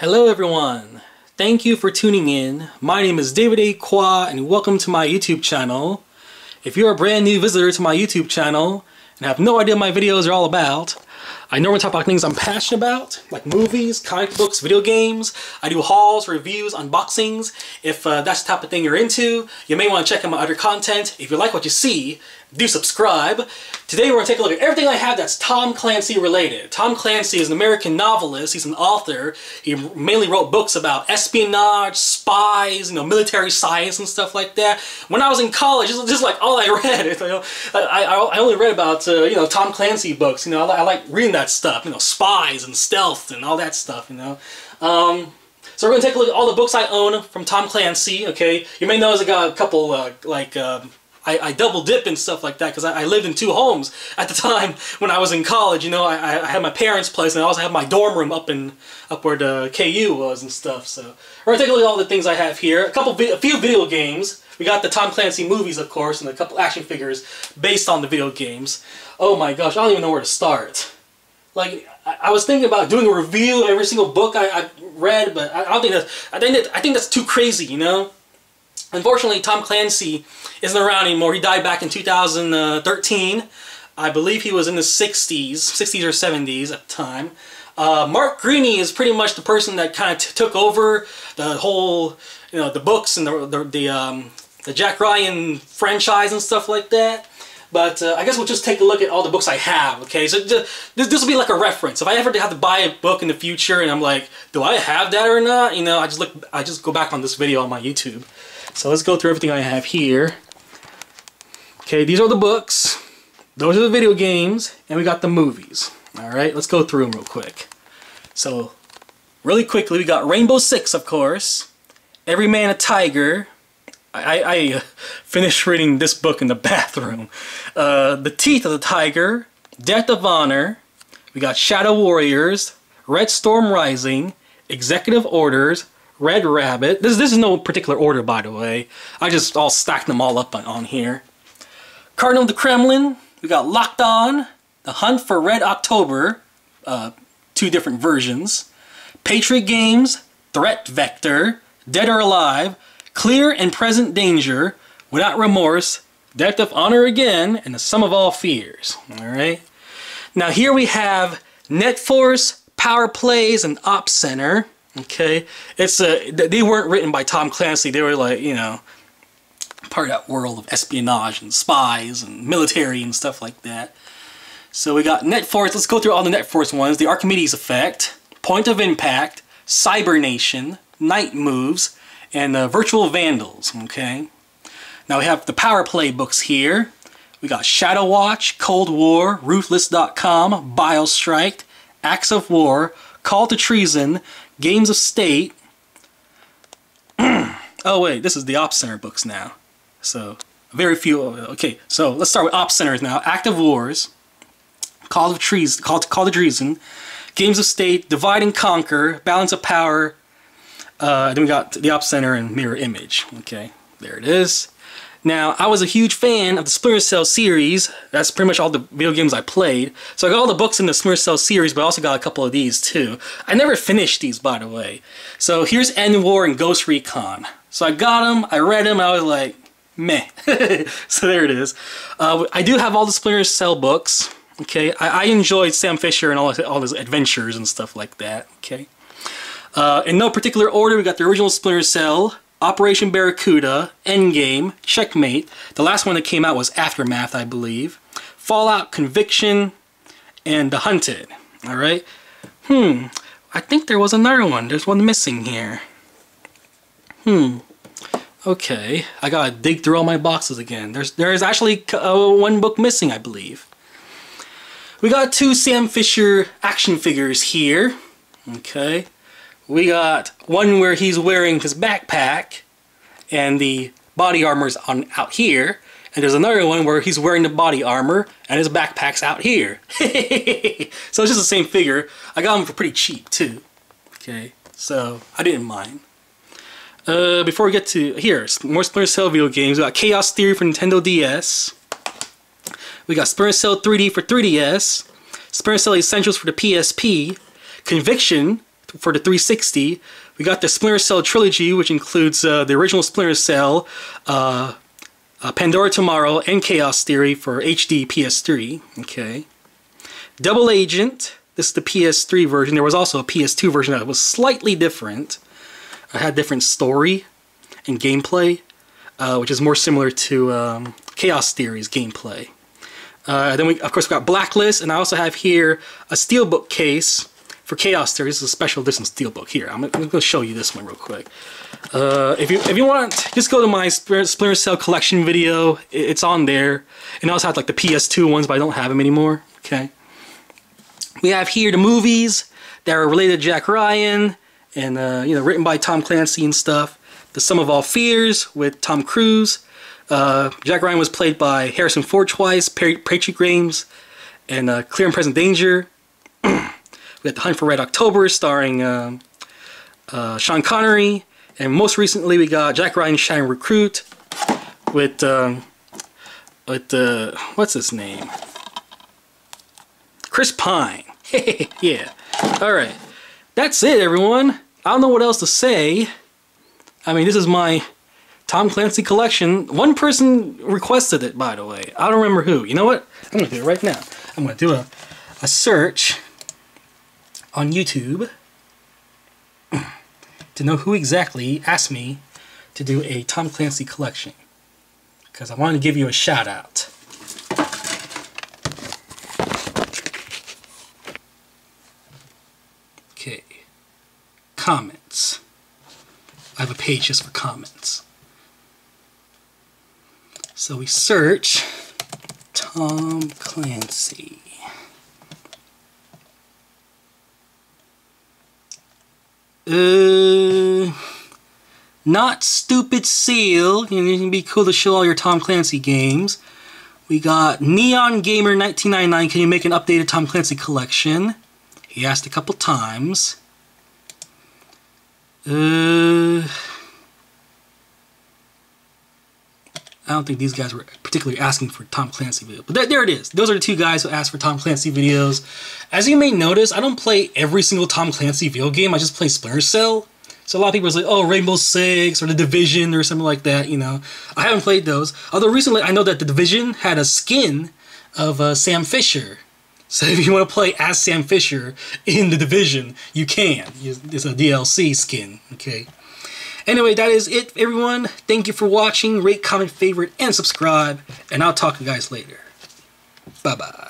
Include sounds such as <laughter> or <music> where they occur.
Hello everyone. Thank you for tuning in. My name is David A. Khoa and welcome to my YouTube channel. If you're a brand new visitor to my YouTube channel and have no idea what my videos are all about, I normally talk about things I'm passionate about, like movies, comic books, video games. I do hauls, reviews, unboxings. If uh, that's the type of thing you're into, you may want to check out my other content. If you like what you see, do subscribe. Today we're going to take a look at everything I have that's Tom Clancy related. Tom Clancy is an American novelist, he's an author. He mainly wrote books about espionage, spies, you know, military science and stuff like that. When I was in college, is just like all I <laughs> read. You know, I, I, I only read about, uh, you know, Tom Clancy books. You know, I, like reading that stuff, you know, spies and stealth and all that stuff, you know. Um, so we're going to take a look at all the books I own from Tom Clancy, okay? You may notice I got a couple, uh, like, um, I, I, double dip and stuff like that because I, I, lived in two homes at the <laughs> time when I was in college. You know, I, I had my parents' place and I also had my dorm room up in up where the KU was and stuff. So we're gonna take a look at all the things I have here. A couple, a few video games. We got the Tom Clancy movies, of course, and a couple action figures based on the video games. Oh my gosh, I don't even know where to start. Like I, I was thinking about doing a review of every single book I, I read, but I, I don't think that I think that I think that's too crazy. You know. Unfortunately, Tom Clancy isn't around anymore. He died back in 2013. I believe he was in the 60s, 60s or 70s at the time. Uh, Mark Greaney is pretty much the person that kind of took over the whole, you know, the books and the the the, um, the Jack Ryan franchise and stuff like that. But uh, I guess we'll just take a look at all the books I have, okay? So this, this will be like a reference. If I ever have to buy a book in the future and I'm like, do I have that or not? You know, I just look, I just go back on this video on my YouTube. So let's go through everything I have here. Okay, these are the books. Those are the video games. And we got the movies. Alright, let's go through them real quick. So, really quickly, we got Rainbow Six, of course. Every Man a Tiger. I, I finished reading this book in the <laughs> bathroom. Uh, the Teeth of the Tiger. Debt of Honor. We got Shadow Warriors. Red Storm Rising. Executive Orders. Red Rabbit. This, this is no particular order, by the way. I just all stacked them all up on, on here. Cardinal of the Kremlin. We got Locked On. The Hunt for Red October. Uh, two different versions. Patriot Games. Threat Vector. Dead or Alive. Clear and Present Danger. Without Remorse. Debt of Honor Again. And the Sum of All Fears. Alright. Now here we have net force, Power Plays, and Op Center. Okay, it's a they weren't written by Tom Clancy. They were like you know part of that world of espionage and spies and military and stuff like that. So we got net force. Let's go through all the net force ones. The Archimedes Effect, Point of Impact, Cybernation, Night Moves, and the Virtual Vandals. Okay. Now we have the Power Play books here. We got Shadow Watch, Cold War, Ruthless.com, Biostrike, Acts of War, Call to Treason, Games of State. <clears throat> oh wait, this is the Op Center books now. So very few. Okay, so let's start with Op Centers now. Active Wars, Call of Treason, Call to Call to Treason, Games of State, Divide and Conquer, Balance of Power. Uh, then we got the Op Center and Mirror Image. Okay, there it is. Now, I was a huge fan of the Splinter Cell series. That's pretty much all the video games I played. So I got all the books in the Splinter Cell series, but I also got a couple of these too. I never finished these, by the way. So here's End War and Ghost Recon. So I got them, I read them, I was like, meh. <laughs> so there it is. Uh, I do have all the Splinter Cell books. Okay, I, I enjoyed Sam Fisher and all, all his adventures and stuff like that. Okay. Uh, in no particular order, we got the original Splinter Cell, Operation Barracuda, Endgame, Checkmate. The last one that came out was Aftermath, I believe. Fallout, Conviction, and The Hunted. Alright? Hmm. I think there was another one. There's one missing here. Hmm. Okay. I gotta dig through all my boxes again. There's There's actually uh, one book missing, I believe. We got two Sam Fisher action figures here. Okay we got one where he's wearing his backpack and the body armor's on out here. And there's another one where he's wearing the body armor and his backpack's out here. <laughs> so it's just the same figure. I got them for pretty cheap too. Okay, so I didn't mind. Uh, before we get to here, more Splinter Cell video games. We got Chaos Theory for Nintendo DS. We got Splinter Cell 3D for 3DS. Splinter Cell Essentials for the PSP. Conviction for the 360, we got the Splinter Cell trilogy, which includes uh, the original Splinter Cell, uh, uh, Pandora Tomorrow, and Chaos Theory for HD PS3. Okay. Double Agent. This is the PS3 version. There was also a PS2 version that was slightly different. It had different story and gameplay, uh, which is more similar to um, Chaos Theory's gameplay. Uh, then we, of course, we got Blacklist, and I also have here a steelbook case for Chaos Theory. This is a special edition steelbook. Here, I'm, I'm going to show you this one real quick. Uh, if you if you want, just go to my Splinter Cell collection video. It's on there, and I also have like the PS2 ones, but I don't have them anymore. Okay. We have here the movies that are related to Jack Ryan, and uh, you know, written by Tom Clancy and stuff. The Sum of All Fears with Tom Cruise. Uh, Jack Ryan was played by Harrison Ford twice, Patriot Games, and uh, Clear and Present Danger. We got The Hunt for Red October, starring uh, uh, Sean Connery, and most recently we got Jack Ryan Shadow Recruit with um, with uh, what's his name? Chris Pine. <laughs> yeah. All right. That's it, everyone. I don't know what else to say. I mean, this is my Tom Clancy collection. One person requested it, by the way. I don't remember who. You know what? I'm going to do it right now. I'm going to do a, a search on YouTube to know who exactly asked me to do a Tom Clancy collection. Because I wanted to give you a shout out. Okay. Comments. I have a page just for comments. So we search Tom Clancy. Uh, not Stupid Seal. You know, it'd be cool to show all your Tom Clancy games. We got Neon Gamer 1999. Can you make an updated Tom Clancy collection? He asked a couple times. Uh, I don't think these guys were particularly asking for Tom Clancy videos. But there, there, it is. Those are the two guys who asked for Tom Clancy videos. As you may notice, I don't play every single Tom Clancy video game. I just play Splinter Cell. So a lot of people are like, oh, Rainbow Six or The Division or something like that, you know. I haven't played those. Although recently I know that The Division had a skin of uh, Sam Fisher. So if you want to play as Sam Fisher in The Division, you can. It's a DLC skin, okay. Anyway, that is it, everyone. Thank you for watching. Rate, comment, favorite, and subscribe. And I'll talk to you guys later. Bye-bye.